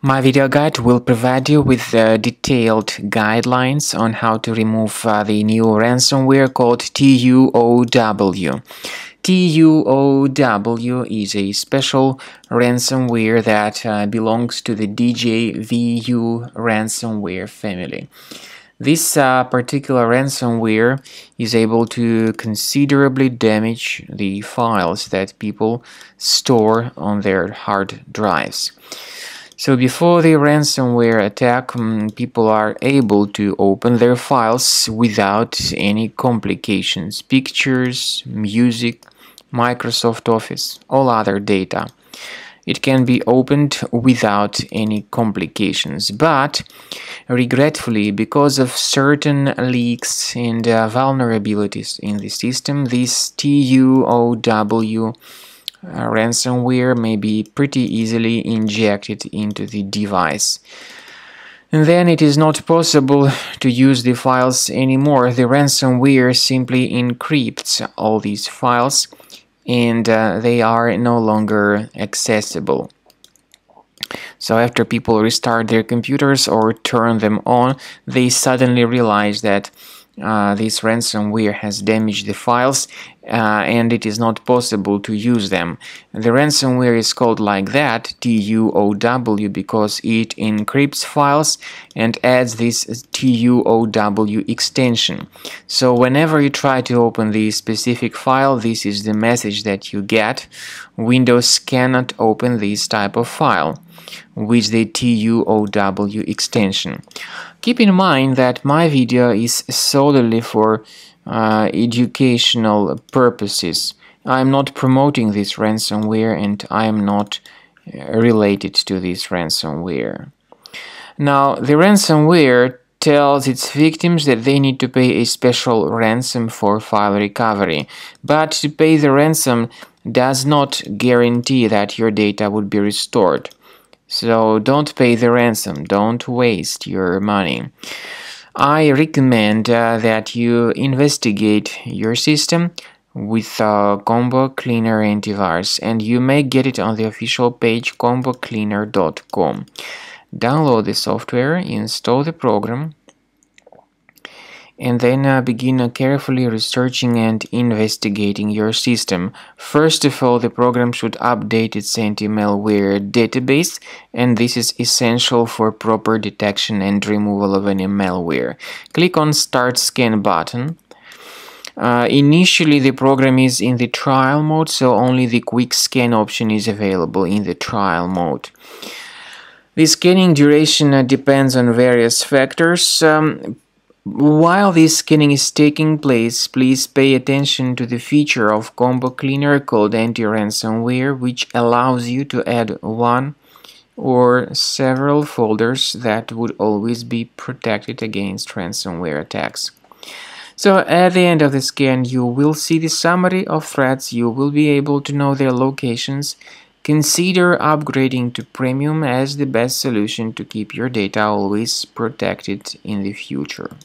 My video guide will provide you with detailed guidelines on how to remove uh, the new ransomware called TUOW. TUOW is a special ransomware that uh, belongs to the DJVU ransomware family. This uh, particular ransomware is able to considerably damage the files that people store on their hard drives. So before the ransomware attack, um, people are able to open their files without any complications. Pictures, music, Microsoft Office, all other data. It can be opened without any complications, but regretfully, because of certain leaks and uh, vulnerabilities in the system, this TUOW uh, ransomware may be pretty easily injected into the device. And then it is not possible to use the files anymore. The ransomware simply encrypts all these files and uh, they are no longer accessible. So after people restart their computers or turn them on, they suddenly realize that uh, this ransomware has damaged the files uh, and it is not possible to use them. The ransomware is called like that, TUOW, because it encrypts files and adds this TUOW extension. So whenever you try to open the specific file, this is the message that you get. Windows cannot open this type of file with the TUOW extension. Keep in mind that my video is solely for uh, educational purposes. I'm not promoting this ransomware and I am not uh, related to this ransomware. Now, the ransomware tells its victims that they need to pay a special ransom for file recovery, but to pay the ransom does not guarantee that your data would be restored. So don't pay the ransom, don't waste your money. I recommend uh, that you investigate your system with uh, Combo Cleaner Antivirus and you may get it on the official page combocleaner.com. Download the software, install the program, and then uh, begin uh, carefully researching and investigating your system. First of all, the program should update its anti-malware database, and this is essential for proper detection and removal of any malware. Click on Start Scan button. Uh, initially, the program is in the trial mode, so only the quick scan option is available in the trial mode. The scanning duration uh, depends on various factors. Um, while this scanning is taking place, please pay attention to the feature of Combo Cleaner called Anti-Ransomware, which allows you to add one or several folders that would always be protected against ransomware attacks. So at the end of the scan, you will see the summary of threats, you will be able to know their locations. Consider upgrading to Premium as the best solution to keep your data always protected in the future.